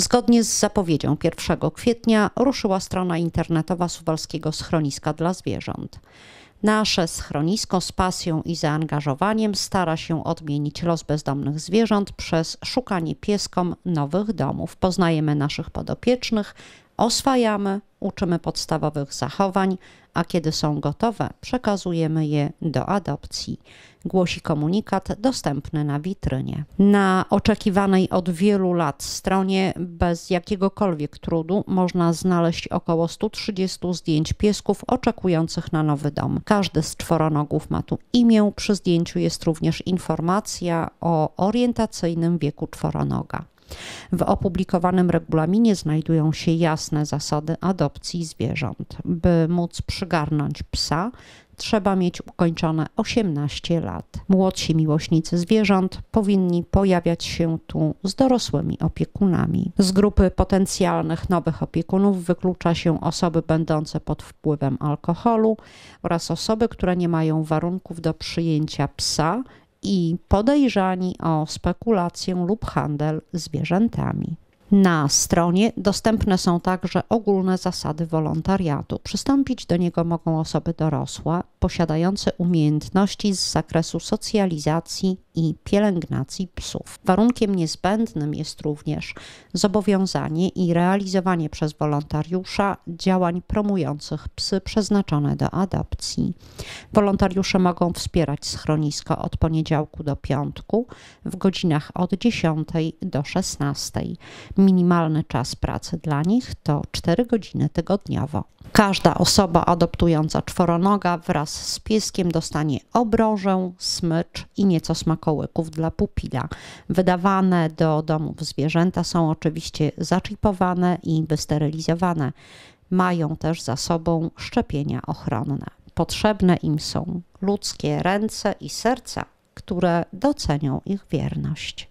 Zgodnie z zapowiedzią 1 kwietnia ruszyła strona internetowa Suwalskiego Schroniska dla Zwierząt. Nasze schronisko z pasją i zaangażowaniem stara się odmienić los bezdomnych zwierząt przez szukanie pieskom nowych domów. Poznajemy naszych podopiecznych, oswajamy, uczymy podstawowych zachowań, a kiedy są gotowe, przekazujemy je do adopcji. Głosi komunikat dostępny na witrynie. Na oczekiwanej od wielu lat stronie bez jakiegokolwiek trudu można znaleźć około 130 zdjęć piesków oczekujących na nowy dom. Każdy z czworonogów ma tu imię. Przy zdjęciu jest również informacja o orientacyjnym wieku czworonoga. W opublikowanym regulaminie znajdują się jasne zasady adopcji zwierząt. By móc przygarnąć psa, trzeba mieć ukończone 18 lat. Młodsi miłośnicy zwierząt powinni pojawiać się tu z dorosłymi opiekunami. Z grupy potencjalnych nowych opiekunów wyklucza się osoby będące pod wpływem alkoholu oraz osoby, które nie mają warunków do przyjęcia psa i podejrzani o spekulację lub handel zwierzętami. Na stronie dostępne są także ogólne zasady wolontariatu. Przystąpić do niego mogą osoby dorosłe, posiadające umiejętności z zakresu socjalizacji i pielęgnacji psów. Warunkiem niezbędnym jest również zobowiązanie i realizowanie przez wolontariusza działań promujących psy przeznaczone do adopcji. Wolontariusze mogą wspierać schronisko od poniedziałku do piątku w godzinach od 10 do 16. Minimalny czas pracy dla nich to 4 godziny tygodniowo. Każda osoba adoptująca czworonoga wraz z pieskiem dostanie obrożę, smycz i nieco smakołyków dla pupila. Wydawane do domów zwierzęta są oczywiście zaczipowane i wysterylizowane. Mają też za sobą szczepienia ochronne. Potrzebne im są ludzkie ręce i serca, które docenią ich wierność.